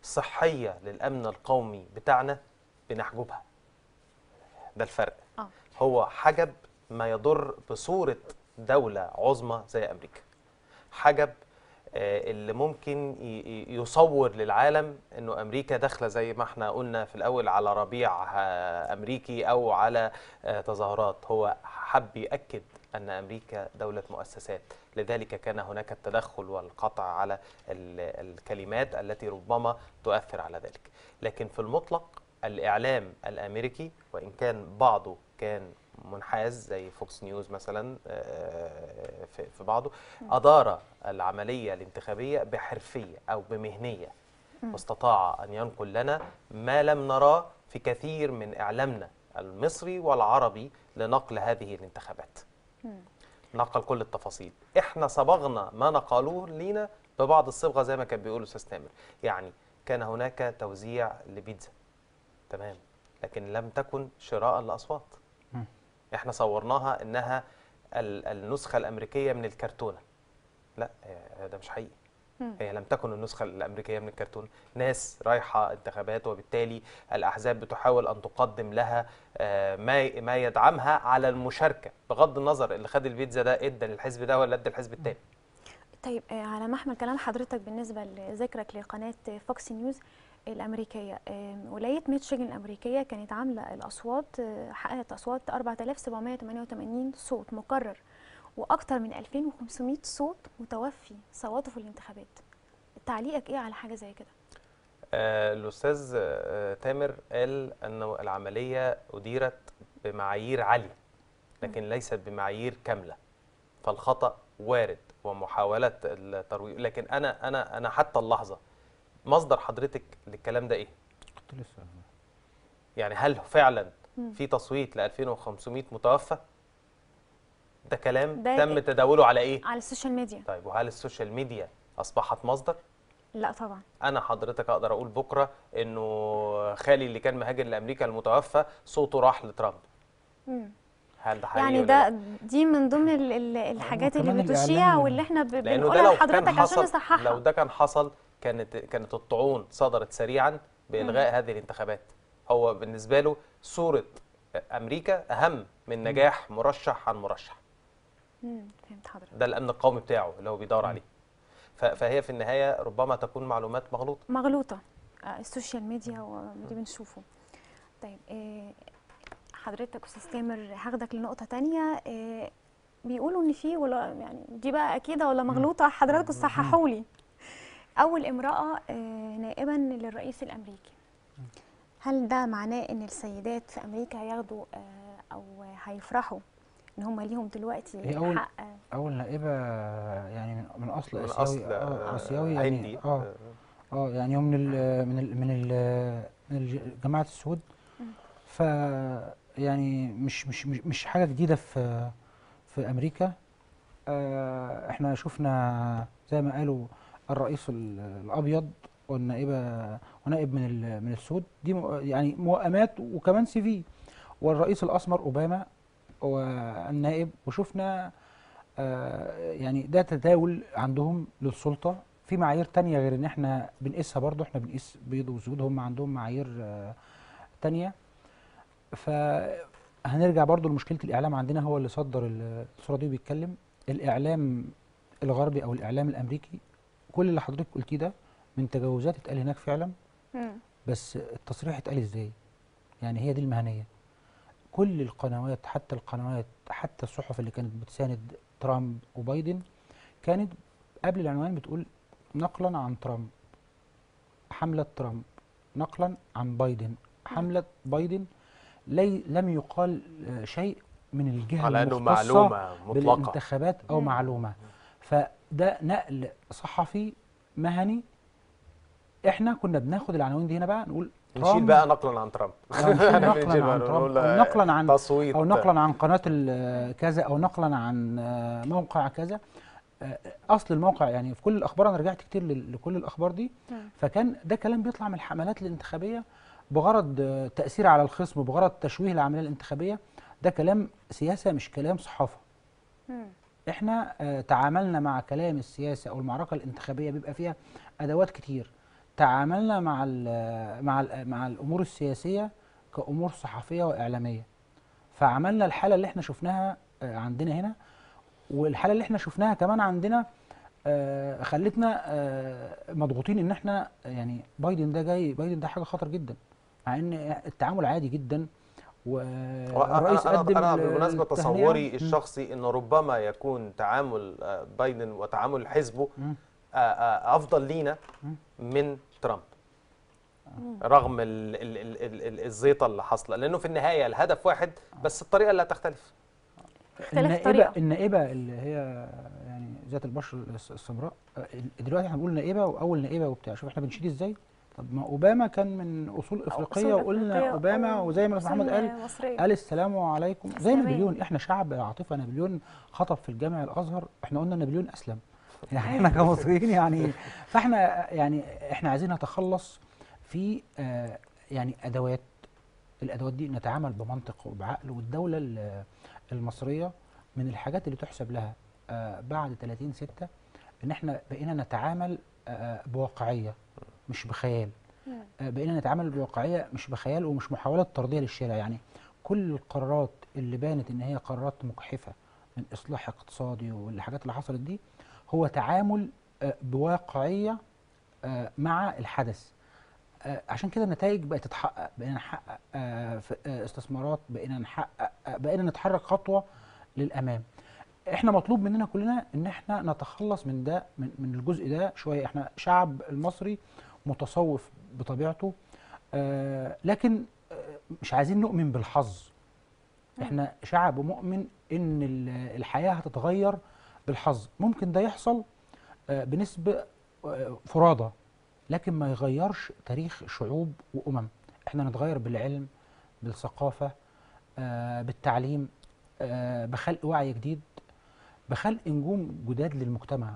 صحية للأمن القومي بتاعنا بنحجبها. ده الفرق. آه. هو حجب ما يضر بصورة دولة عظمى زي أمريكا. حجب آه، اللي ممكن يصور للعالم إنه أمريكا داخلة زي ما إحنا قلنا في الأول على ربيع آه، أمريكي أو على آه، تظاهرات. هو حب يأكد أن أمريكا دولة مؤسسات. لذلك كان هناك التدخل والقطع على ال- الكلمات التي ربما تؤثر على ذلك. لكن في المطلق الإعلام الأمريكي وإن كان بعضه كان منحاز زي فوكس نيوز مثلا آه، في بعضه أدار العملية الانتخابية بحرفية أو بمهنية. واستطاع أن ينقل لنا ما لم نراه في كثير من إعلامنا المصري والعربي لنقل هذه الانتخابات. نقل كل التفاصيل. إحنا صبغنا ما نقلوه لينا ببعض الصبغة زي ما كان بيقول الأستاذ تامر. يعني كان هناك توزيع لبيتزا. تمام؟ لكن لم تكن شراء لأصوات. إحنا صورناها إنها ال- النسخة الأمريكية من الكرتونة. لا آه، ده مش حقيقي. هي لم تكن النسخة الأمريكية من الكرتون. ناس رايحة انتخابات وبالتالي الأحزاب بتحاول أن تقدم لها آه، ما ما يدعمها على المشاركة بغض النظر اللي خد البيتزا ده إدى للحزب ده ولا إدى للحزب التاني. طيب آه، على محمل كلام حضرتك بالنسبة لذكرك لقناة فوكس نيوز الأمريكية ولاية ميتشيغن الأمريكية كانت عاملة الأصوات آه، حققت أصوات 4788 صوت مكرر وأكثر من 2500 صوت متوفي صوتوا في الانتخابات تعليقك إيه على حاجة زي كده؟ آه، الأستاذ آه، تامر قال أنه العملية أديرت بمعايير عالية لكن ليست بمعايير كاملة فالخطأ وارد ومحاولة الترويج لكن أنا أنا أنا حتى اللحظة مصدر حضرتك للكلام ده إيه؟ كنت لسه يعني هل فعلا. في تصويت ل 2500 متوفى؟ ده كلام ده تم إيه؟ تداوله على إيه؟ على السوشيال ميديا طيب وهل السوشيال ميديا أصبحت مصدر؟ لا طبعا أنا حضرتك أقدر أقول بكرة إنه خالي اللي كان مهاجر لأمريكا المتوفى صوته راح لترامب مم. هل ده حقيقي يعني ده؟ دي من ضمن ال- ال- الحاجات اللي بتشيع واللي إحنا بنقولها لو لحضرتك كان عشان حصل نصححها لو ده كان حصل كانت كانت الطعون صدرت سريعا بإلغاء هذه الانتخابات هو بالنسبة له صورة أمريكا أهم من نجاح مرشح عن مرشح مم. فهمت حضرتك. ده الأمن القومي بتاعه اللي هو بيدور عليه. فهي في النهاية ربما تكون معلومات مغلوطة. مغلوطة. آه، السوشيال ميديا واللي بنشوفه. طيب آه، حضرتك أستاذ تامر هاخدك لنقطة تانية. آه، بيقولوا إن في ولا يعني دي بقى أكيدة ولا مغلوطة؟ حضراتكم صححوا لي أول امرأة آه، نائبا للرئيس الأمريكي. هل ده معناه إن السيدات في أمريكا هياخدوا أو هيفرحوا إن هم ليهم دلوقتي هي أول- حق. أول نائبة يعني من, من أصل من آسيوي أصل آه آه، آسيوي يعني هندي آه آه. يعني هو من ال من ال من ال من جماعة السود. ف يعني مش مش مش, مش حاجة جديدة في في أمريكا. آه إحنا شفنا زي ما قالوا الرئيس ال- الأبيض والنائبة ونائب من ال- من السود. دي يعني موائمات وكمان سي في. والرئيس الأسمر أوباما والنائب وشفنا آه، يعني ده تداول عندهم للسلطة. في معايير تانية غير إن إحنا بنقيسها برضو إحنا بنقيس بيض وسود هم عندهم معايير آه، تانية. فهنرجع برضو لمشكلة الإعلام عندنا هو اللي صدر ال- الصورة دي وبيتكلم. الإعلام الغربي أو الإعلام الأمريكي كل اللي حضرتك قلتيه ده من تجاوزات اتقال هناك فعلا. بس التصريح اتقال إزاي؟ يعني هي دي المهنية. كل القنوات حتى القنوات حتى الصحف اللي كانت بتساند ترامب وبايدن كانت قبل العنوان بتقول نقلا عن ترامب حملة ترامب نقلا عن بايدن حملة بايدن لي لم يقال شيء من الجهة على أنه المختصة معلومة مطلقة. بالانتخابات أو مم. معلومة. فده نقل صحفي مهني. إحنا كنا بناخد العناوين دي هنا بقى نقول نشيل بقى نقلا عن ترامب. (laughs) نقلا عن ترامب. أو نقلا عن تصويت. أو نقلا عن قناة كذا أو نقلا عن آه، موقع كذا. آه، أصل الموقع يعني في كل الأخبار أنا رجعت كتير لكل الأخبار دي. مم. فكان ده كلام بيطلع من الحملات الانتخابية بغرض آه، تأثير على الخصم بغرض تشويه العملية الانتخابية. ده كلام سياسة مش كلام صحافة. إحنا تعاملنا مع كلام السياسة أو المعركة الانتخابية بيبقى فيها أدوات كتير. تعاملنا مع ال مع ال مع الأمور السياسية كأمور صحفية وإعلامية فعملنا الحالة اللي إحنا شفناها آه، عندنا هنا والحالة اللي إحنا شفناها كمان عندنا آه، خلتنا آه، مضغوطين إن إحنا يعني بايدن ده جاي بايدن ده حاجة خطر جدا مع إن التعامل عادي جدا والرئيس أنا قدم أنا ال- بالمناسبه. تصوري. الشخصي إنه ربما يكون تعامل بايدن وتعامل حزبه أفضل لينا. من ترامب. رغم ال ال ال ال ال الزيطة اللي حاصلة لأنه في النهاية الهدف واحد بس الطريقة اللي هتختلف النائبه طريقة. النائبة اللي هي يعني ذات البشره الس- السمراء آه، دلوقتي إحنا بنقول نائبة وأول نائبة وبتاع شوف إحنا بنشيد إزاي طب ما أوباما كان من أصول افريقيه أصول وقلنا أفريقية أوباما وزي ما الاستاذ محمد قال مصرية. قال السلام عليكم زي. نابليون إحنا شعب عاطفة نابليون خطب في الجامع الأزهر إحنا قلنا نابليون أسلم (laughs) يعني إحنا كمصريين يعني فإحنا يعني إحنا عايزين نتخلص في آه يعني أدوات الأدوات دي نتعامل بمنطق وبعقل والدولة ال- المصرية من الحاجات اللي تحسب لها آه بعد 30 6 إن إحنا بقينا نتعامل آه بواقعية مش بخيال. آه، بقينا نتعامل بواقعية مش بخيال ومش محاوله ترضية للشارع. يعني كل القرارات اللي بانت إن هي قرارات مجحفة من إصلاح اقتصادي والحاجات اللي حصلت دي هو تعامل آه، بواقعية آه، مع الحدث. آه، عشان كده النتائج بقت تتحقق بقينا نحقق استثمارات بقينا نحقق بقينا نتحرك خطوة للأمام. إحنا مطلوب مننا كلنا إن إحنا نتخلص من ده من, من الجزء ده شوية. إحنا شعب المصري متصوف بطبيعته لكن مش عايزين نؤمن بالحظ. إحنا شعب مؤمن إن ال- الحياة هتتغير بالحظ. ممكن ده يحصل آه بنسبة آه فرادى لكن ما يغيرش تاريخ شعوب وأمم. إحنا نتغير بالعلم بالثقافة آه بالتعليم بخلق وعي جديد بخلق نجوم جداد للمجتمع.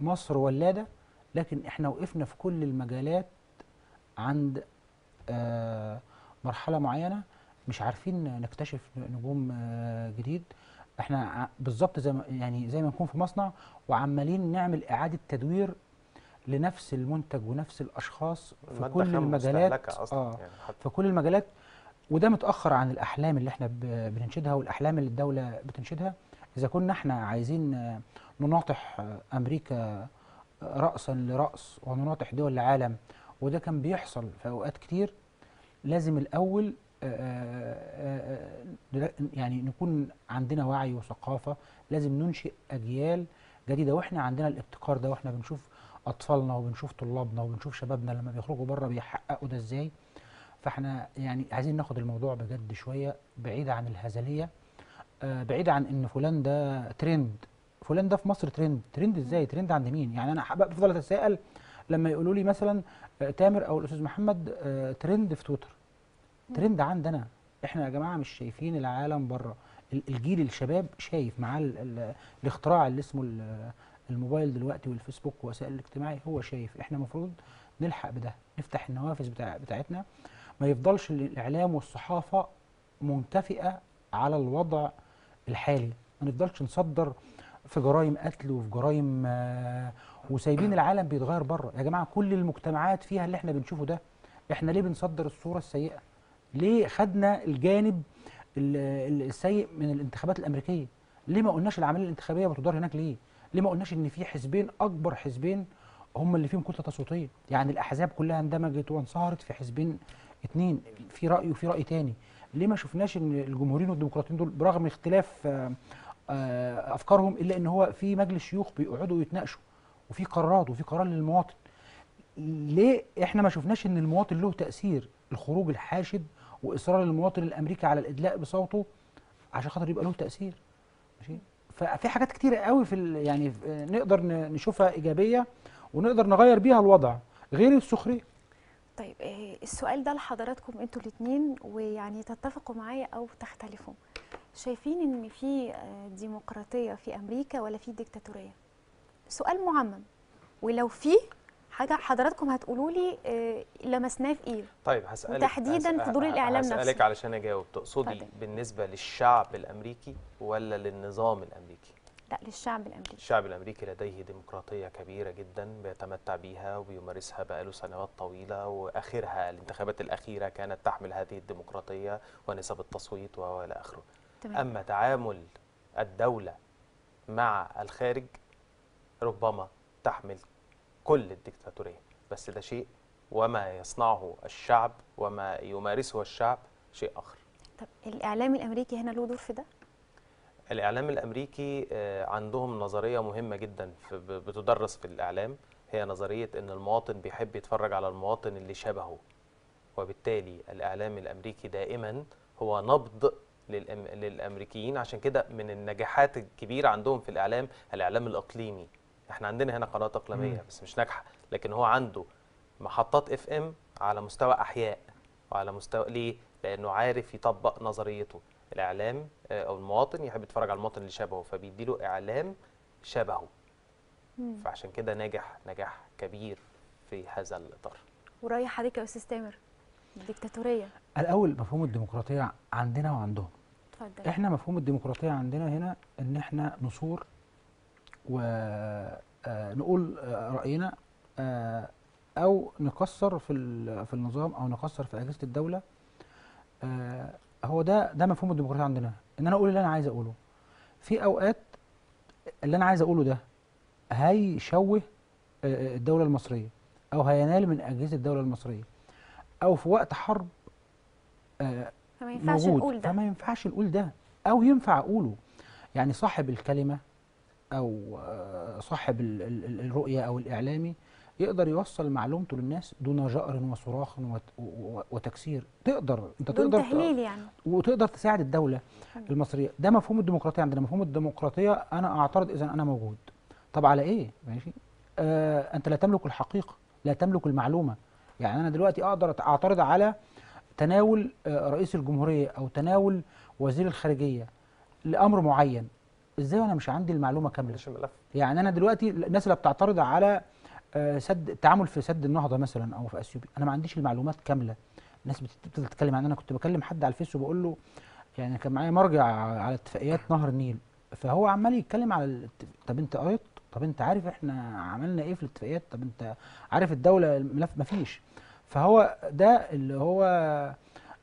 مصر ولادة لكن إحنا وقفنا في كل المجالات عند مرحلة معينة مش عارفين نكتشف نجوم جديد. إحنا بالظبط زي ما يعني زي ما نكون في مصنع وعمالين نعمل إعادة تدوير لنفس المنتج ونفس الأشخاص في كل المجالات. أصلا آه يعني في كل المجالات. وده متأخر عن الأحلام اللي إحنا بننشدها والأحلام اللي الدولة بتنشدها. إذا كنا إحنا عايزين آه، نناطح آه، أمريكا آه، راسا لرأس ونناطح دول العالم وده كان بيحصل في أوقات كتير لازم الأول آه، آه، آه، آه، يعني نكون عندنا وعي وثقافة لازم ننشئ أجيال جديدة. وإحنا عندنا الابتكار ده وإحنا بنشوف أطفالنا وبنشوف طلابنا وبنشوف شبابنا لما بيخرجوا بره بيحققوا ده إزاي. فإحنا يعني عايزين ناخد الموضوع بجد شوية بعيد عن الهزلية آه، بعيد عن إن فلان ده ترند فلان ده في مصر trend trend إزاي؟ ترند عند مين؟ يعني حابب بفضل أتساءل لما يقولوا لي مثلا آه، تامر أو الأستاذ محمد آه، ترند في تويتر. ترند عندنا. إحنا يا جماعة مش شايفين العالم بره. ال- الجيل الشباب شايف معاه ال- ال- الاختراع اللي اسمه ال- الموبايل دلوقتي والفيسبوك والوسائل الاجتماعيه هو شايف. إحنا المفروض نلحق بده نفتح النوافذ بتاع بتاعتنا. ما يفضلش الإعلام والصحافة منتفئة على الوضع الحالي. ما نفضلش نصدر في جرائم قتل وفي جرائم آه، وسايبين العالم بيتغير بره. يا جماعة كل المجتمعات فيها اللي إحنا بنشوفه ده إحنا ليه بنصدر الصورة السيئة؟ ليه خدنا الجانب ال- ال- السيء من الانتخابات الأمريكية؟ ليه ما قلناش العملية الانتخابية بتدار هناك ليه؟ ليه ما قلناش إن في حزبين أكبر حزبين هم اللي فيهم كتلة تصويتيه يعني الأحزاب كلها اندمجت وانصهرت في حزبين اتنين في رأي وفي رأي تاني. ليه ما شفناش إن الجمهوريين والديمقراطيين دول برغم اختلاف آه، آه، أفكارهم إلا إن هو في مجلس شيوخ بيقعدوا يتناقشوا وفي قرارات وفي قرار للمواطن. ليه إحنا ما شفناش إن المواطن له تأثير؟ الخروج الحاشد وإصرار المواطن الأمريكي على الإدلاء بصوته عشان خاطر يبقى له تأثير. ماشي؟ ففي حاجات كتيره قوي في يعني نقدر نشوفها إيجابية ونقدر نغير بيها الوضع. غير السخرية. طيب آه، السؤال ده لحضراتكم أنتوا الاثنين ويعني تتفقوا معايا أو تختلفوا. شايفين إن في آه، ديمقراطية في أمريكا ولا في ديكتاتورية؟ سؤال معمم. ولو في حاجة حضراتكم هتقولوا لي آه، لمسناه في إيه طيب هسألك وتحديداً هس- في دور هسألك نفسه. علشان أجاوب تقصدي اتفضل. بالنسبة للشعب الأمريكي ولا للنظام الأمريكي؟ لا للشعب الأمريكي الشعب الأمريكي لديه ديمقراطية كبيرة جدا بيتمتع بيها وبيمارسها بقاله سنوات طويلة وآخرها الانتخابات الأخيرة كانت تحمل هذه الديمقراطية ونسب التصويت وإلى آخره تمام أما تعامل الدولة مع الخارج ربما تحمل كل الديكتاتورية بس ده شيء وما يصنعه الشعب وما يمارسه الشعب شيء آخر. طب الإعلام الأمريكي هنا له دور في ده؟ الإعلام الأمريكي آه، عندهم نظرية مهمة جدا بتدرس في الإعلام. هي نظرية إن المواطن بيحب يتفرج على المواطن اللي شبهه. وبالتالي الإعلام الأمريكي دائما هو نبض للأم... للأمريكيين. عشان كده من النجاحات الكبيرة عندهم في الإعلام الإعلام الإقليمي. إحنا عندنا هنا قناة إقليمية مم. بس مش ناجحة لكن هو عنده محطات اف ام على مستوى أحياء وعلى مستوى ليه؟ لأنه عارف يطبق نظريته الإعلام آه، أو المواطن يحب يتفرج على المواطن اللي شبهه فبيديله إعلام شبهه مم. فعشان كده ناجح نجاح كبير في هذا الإطار ورايح حضرتك يا أستاذ تامر الديكتاتورية الأول مفهوم الديمقراطية عندنا وعندهم اتفضل إحنا مفهوم الديمقراطية عندنا هنا إن إحنا نصور ونقول رأينا آه، أو نكسر في في النظام أو نكسر في أجهزة الدولة آه، هو ده ده مفهوم الديمقراطية عندنا. إن أنا أقول اللي أنا عايز أقوله. في أوقات اللي أنا عايز أقوله ده هيشوه آه، الدولة المصرية أو هينال من أجهزة الدولة المصرية أو في وقت حرب آه، فما ينفعش نقول ده. فما ينفعش نقول ده أو ينفع أقوله. يعني صاحب الكلمة أو آه، صاحب ال- ال- ال- الرؤية أو الإعلامي يقدر يوصل معلومته للناس دون جأر وصراخ وتكسير. تقدر أنت دون تقدر تهليل يعني. وتقدر تساعد الدولة. المصرية. ده مفهوم الديمقراطية عندنا. مفهوم الديمقراطية أنا أعترض إذا أنا موجود. طب على إيه؟ ماشي. آه أنت لا تملك الحقيقة لا تملك المعلومة. يعني أنا دلوقتي أقدر أعترض على تناول آه رئيس الجمهورية أو تناول وزير الخارجية لأمر معين. إزاي وأنا مش عندي المعلومة كاملة؟ مش الملف يعني أنا دلوقتي الناس اللي بتعترض على آه، سد التعامل في سد النهضة مثلا أو في اثيوبيا أنا ما عنديش المعلومات كاملة. الناس بتبتدي تتكلم عن أنا كنت بكلم حد على الفيس وبقول له يعني كان معايا مرجع على اتفاقيات نهر النيل فهو عمال يتكلم على طب أنت قريت؟ طب أنت عارف إحنا عملنا إيه في الاتفاقيات؟ طب أنت عارف الدولة؟ الملف مفيش فهو ده اللي هو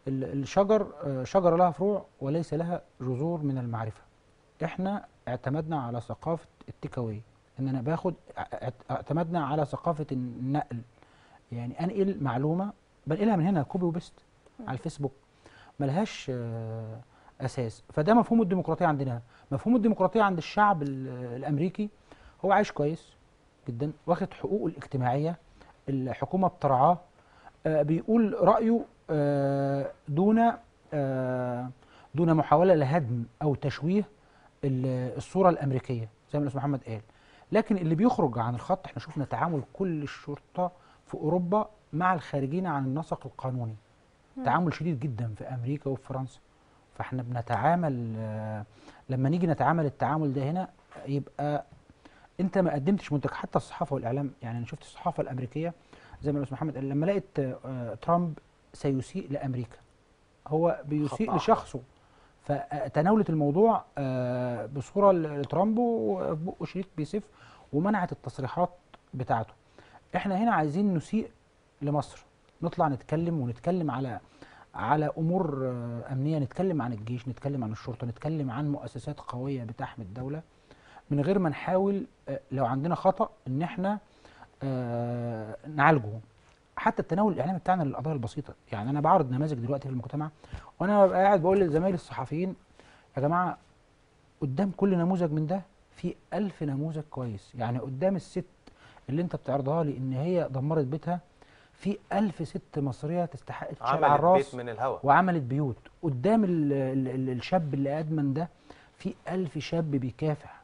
ال- الشجر آه، شجره لها فروع وليس لها جذور من المعرفة. إحنا اعتمدنا على ثقافة ال take away إن أنا باخد اعت- اعتمدنا على ثقافة النقل. يعني أنقل معلومة بنقلها من هنا copy و paste على الفيسبوك. ملهاش آه، أساس. فده مفهوم الديمقراطية عندنا. مفهوم الديمقراطية عند الشعب ال- الأمريكي هو عايش كويس جدا واخد حقوقه الاجتماعية. الحكومة بترعاه. آه، بيقول رأيه آه، دون دون محاولة لهدم أو تشويه الصورة الأمريكية زي ما الأستاذ محمد قال. لكن اللي بيخرج عن الخط إحنا شفنا تعامل كل الشرطة في أوروبا مع الخارجين عن النسق القانوني. مم. تعامل شديد جدا في أمريكا وفي فرنسا. فإحنا بنتعامل آه، لما نيجي نتعامل التعامل ده هنا يبقى أنت ما قدمتش منتج. حتى الصحافة والإعلام يعني أنا شفت الصحافة الأمريكية زي ما الأستاذ محمد قال لما لقيت آه، ترامب سيسيء لأمريكا. هو بيسيء. لشخصه. فتناولت الموضوع آه، بصورة ل- لترامب وبقه شريط بيسف ومنعت التصريحات بتاعته. إحنا هنا عايزين نسيء لمصر. نطلع نتكلم ونتكلم على على أمور آه، أمنية. نتكلم عن الجيش نتكلم عن الشرطة نتكلم عن مؤسسات قوية بتحمي الدولة. من غير ما نحاول آه، لو عندنا خطأ إن إحنا نعالجه حتى التناول الاعلامي بتاعنا للقضايا البسيطة. يعني أنا بعرض نماذج دلوقتي في المجتمع وأنا ببقى قاعد بقول لزمايلي الصحفيين يا جماعة قدام كل نموذج من ده في ألف نموذج كويس. يعني قدام الست اللي أنت بتعرضها لي إن هي دمرت بيتها في ألف ست مصرية تستحق تتشال على الراس بيت من الهواء وعملت بيوت. قدام ال ال ال الشاب اللي أدمن ده في ألف شاب بيكافح.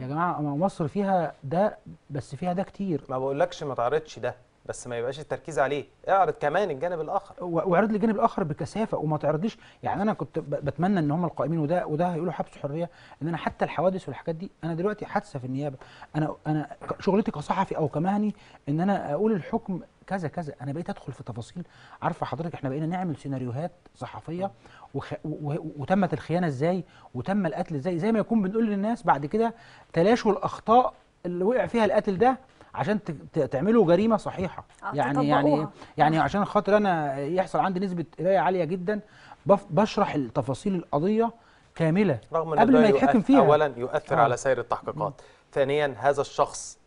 يا جماعة ما مصر فيها ده بس فيها ده كتير. ما بقولكش ما تعرضش ده. بس ما يبقاش التركيز عليه. اعرض كمان الجانب الآخر. واعرض لي الجانب الآخر بكثافة وما تعرضليش يعني أنا كنت بتمنى إن هم القائمين وده وده هيقولوا حبس حرية إن أنا حتى الحوادث والحاجات دي أنا دلوقتي حادثة في النيابة. أنا أنا شغلتي كصحفي أو كمهني إن أنا أقول الحكم كذا كذا. أنا بقيت أدخل في تفاصيل. عارفة حضرتك إحنا بقينا نعمل سيناريوهات صحفية وخ... و- وتمت الخيانة إزاي؟ وتم القتل إزاي؟ زي ما يكون بنقول للناس بعد كده تلاشوا الأخطاء اللي وقع فيها القاتل ده عشان ت... ت- تعملوا جريمة صحيحة. آه، يعني يعني. يعني عشان خاطر أنا يحصل عندي نسبة قراية عالية جدا بف- بشرح التفاصيل القضية كاملة رغم قبل ما يتحكم فيها. اولا يؤثر آه. على سير التحقيقات. ثانيا هذا الشخص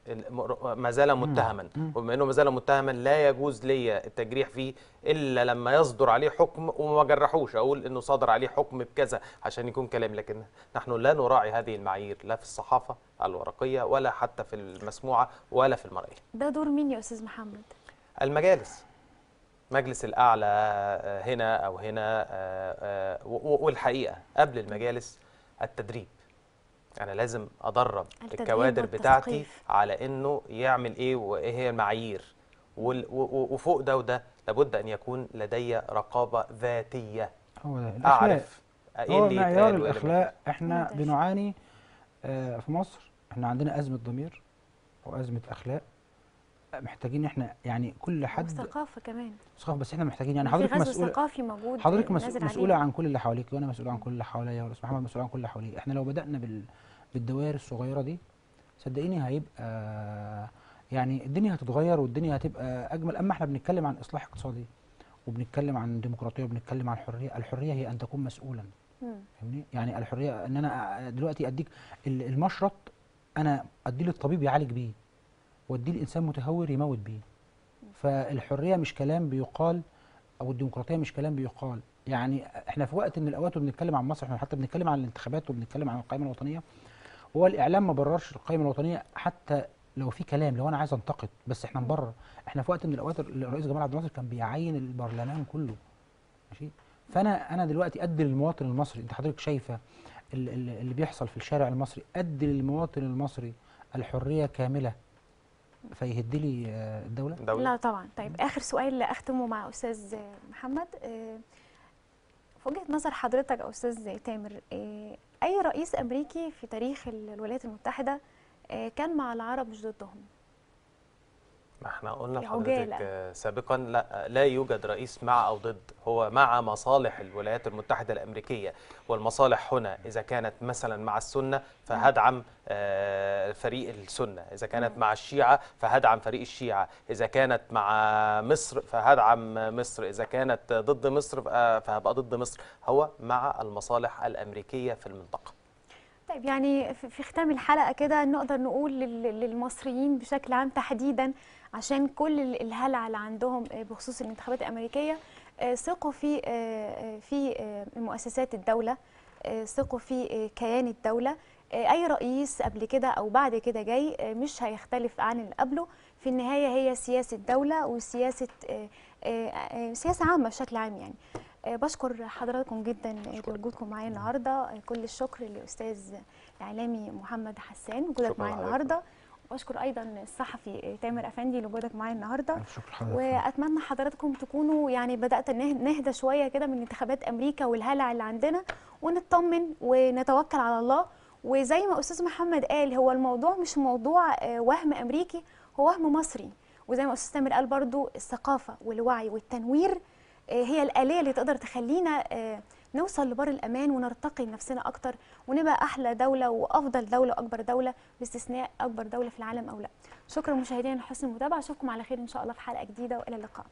ما زال متهما. وبما إنه ما زال متهما لا يجوز لي التجريح فيه إلا لما يصدر عليه حكم وما جرحوش. أقول إنه صدر عليه حكم بكذا عشان يكون كلام. لكن نحن لا نراعي هذه المعايير لا في الصحافة الورقية ولا حتى في المسموعة ولا في المرئية. ده دور مين يا أستاذ محمد؟ المجالس. مجلس الأعلى آه، هنا أو هنا آه، آه، و- و- والحقيقة قبل المجالس التدريب. أنا لازم أدرب التدريب الكوادر بتاعتي. على إنه يعمل إيه وإيه هي المعايير وفوق ده وده لابد أن يكون لدي رقابة ذاتية هو ده الأخلاق. أعرف إيه هو اللي معيار الأخلاق إحنا. بنعاني آه، في مصر إحنا عندنا أزمة ضمير وأزمة أخلاق محتاجين إحنا يعني كل حد والثقافه كمان. ثقافه بس إحنا محتاجين يعني حضرتك مسؤول ثقافي موجود حضرتك مسؤول. مسؤولة عن كل اللي حواليك وأنا مسؤول عن كل اللي حواليا والاستاذ محمد مسؤول عن كل اللي حواليه إحنا لو بدأنا بال بالدوائر الصغيرة دي صدقيني هيبقى يعني الدنيا هتتغير والدنيا هتبقى أجمل. أما إحنا بنتكلم عن إصلاح اقتصادي وبنتكلم عن ديمقراطية وبنتكلم عن الحرية الحرية هي أن تكون مسؤولا. فاهمني؟ يعني الحرية إن أنا دلوقتي أديك ال- المشرط أنا اديه للطبيب يعالج بيه. واديه الإنسان متهور يموت بيه. فالحرية مش كلام بيقال أو الديمقراطية مش كلام بيقال. يعني إحنا في وقت من الأوقات وبنتكلم عن مصر إحنا حتى بنتكلم عن الانتخابات وبنتكلم عن القائمة الوطنية. هو الإعلام ما بررش القائمة الوطنية حتى لو في كلام لو أنا عايز أنتقد بس إحنا نبرر. إحنا في وقت من الأوقات الرئيس جمال عبد الناصر كان بيعين البرلمان كله. ماشي؟ فأنا أنا دلوقتي أدي للمواطن المصري أنت حضرتك شايفة ال- ال- اللي بيحصل في الشارع المصري أدي للمواطن المصري الحرية كاملة. فيهد لي آه، الدولة؟ دولة. لا طبعا. طيب آخر سؤال اختمه مع أستاذ محمد. آه، في وجهة نظر حضرتك أو أستاذ تامر آه، أي رئيس أمريكي في تاريخ ال- الولايات المتحدة كان مع العرب مش ضدهم ما إحنا قلنا لحضرتك. آه، سابقا لا لا يوجد رئيس مع أو ضد هو مع مصالح الولايات المتحدة الأمريكية والمصالح هنا إذا كانت مثلا مع السنة فهدعم آه، فريق السنة إذا كانت مع الشيعة فهدعم فريق الشيعة إذا كانت مع مصر فهدعم مصر إذا كانت ضد مصر فه- فهبقى ضد مصر. هو مع المصالح الأمريكية في المنطقة. طيب يعني في ختام الحلقة كده نقدر نقول لل- للمصريين بشكل عام تحديدا عشان كل ال- الهلع اللي عندهم آه، بخصوص الانتخابات الأمريكية آه، ثقوا في آه، في مؤسسات الدولة آه، ثقوا في كيان الدولة. آه، أي رئيس قبل كده أو بعد كده جاي مش هيختلف عن اللي قبله. في النهاية هي آه، آه، آه، سياسة عامة بشكل عام يعني. بشكر حضراتكم جدا لوجودكم معايا النهارده. آه، كل الشكر للأستاذ الاعلامي محمد حسان وجودك معايا. النهارده. وأشكر أيضا الصحفي آه، تامر أفندي لوجودك معايا النهارده. وأتمنى حضراتكم تكونوا يعني بدأت نه- نهدى شوية كده من انتخابات أمريكا والهلع اللي عندنا ونطمن ونتوكل على الله. وزي ما أستاذ محمد قال هو الموضوع مش موضوع آه، وهم أمريكي هو وهم مصري. وزي ما أستاذ تامر قال برضو الثقافة والوعي والتنوير آه، هي الآلية اللي تقدر تخلينا آه، نوصل لبر الأمان ونرتقي نفسنا أكتر ونبقى أحلى دولة وأفضل دولة وأكبر دولة باستثناء أكبر دولة في العالم أو لا. شكرا مشاهدينا لحسن المتابعة أشوفكم على خير إن شاء الله في حلقة جديدة وإلى اللقاء.